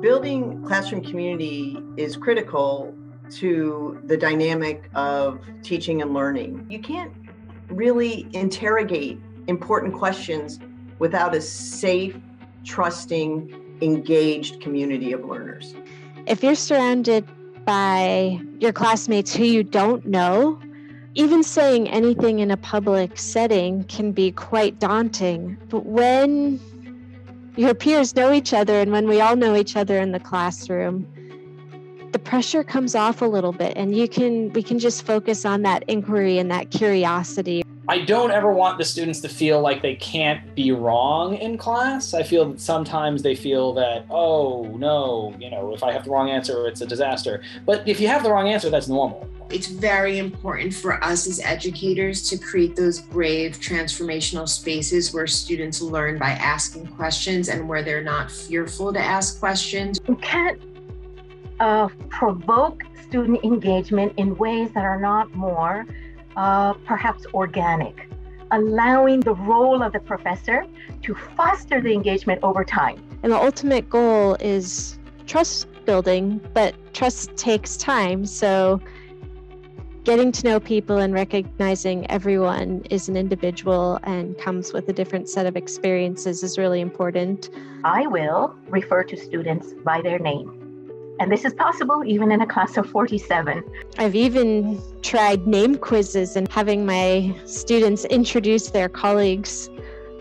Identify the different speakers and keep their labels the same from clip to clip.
Speaker 1: Building classroom community is critical to the dynamic of teaching and learning. You can't really interrogate important questions without a safe, trusting, engaged community of learners.
Speaker 2: If you're surrounded by your classmates who you don't know, even saying anything in a public setting can be quite daunting. But when your peers know each other and when we all know each other in the classroom, the pressure comes off a little bit and you can we can just focus on that inquiry and that curiosity
Speaker 3: I don't ever want the students to feel like they can't be wrong in class. I feel that sometimes they feel that, oh, no, you know, if I have the wrong answer, it's a disaster. But if you have the wrong answer, that's normal.
Speaker 4: It's very important for us as educators to create those brave transformational spaces where students learn by asking questions and where they're not fearful to ask questions.
Speaker 5: You can't uh, provoke student engagement in ways that are not more uh, perhaps organic, allowing the role of the professor to foster the engagement over time.
Speaker 2: And the ultimate goal is trust building, but trust takes time. So getting to know people and recognizing everyone is an individual and comes with a different set of experiences is really important.
Speaker 5: I will refer to students by their name. And this is possible even in a class of 47.
Speaker 2: I've even tried name quizzes and having my students introduce their colleagues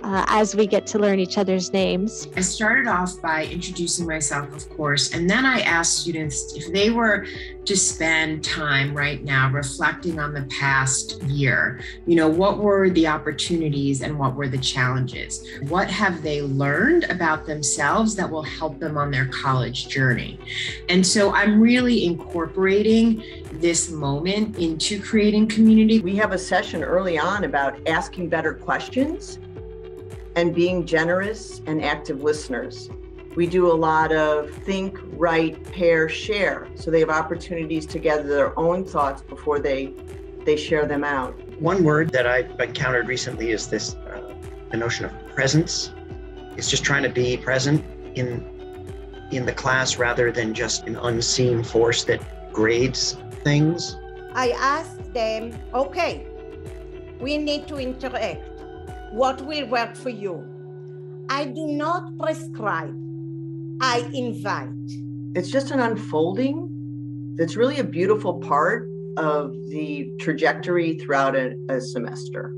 Speaker 2: uh, as we get to learn each other's names.
Speaker 4: I started off by introducing myself, of course, and then I asked students if they were to spend time right now reflecting on the past year. You know, what were the opportunities and what were the challenges? What have they learned about themselves that will help them on their college journey? And so I'm really incorporating this moment into creating community.
Speaker 1: We have a session early on about asking better questions and being generous and active listeners. We do a lot of think, write, pair, share. So they have opportunities to gather their own thoughts before they they share them out.
Speaker 6: One word that I've encountered recently is this uh, the notion of presence. It's just trying to be present in in the class rather than just an unseen force that grades things.
Speaker 7: I asked them, okay, we need to interact what will work for you. I do not prescribe, I invite.
Speaker 1: It's just an unfolding that's really a beautiful part of the trajectory throughout a, a semester.